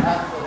Carol,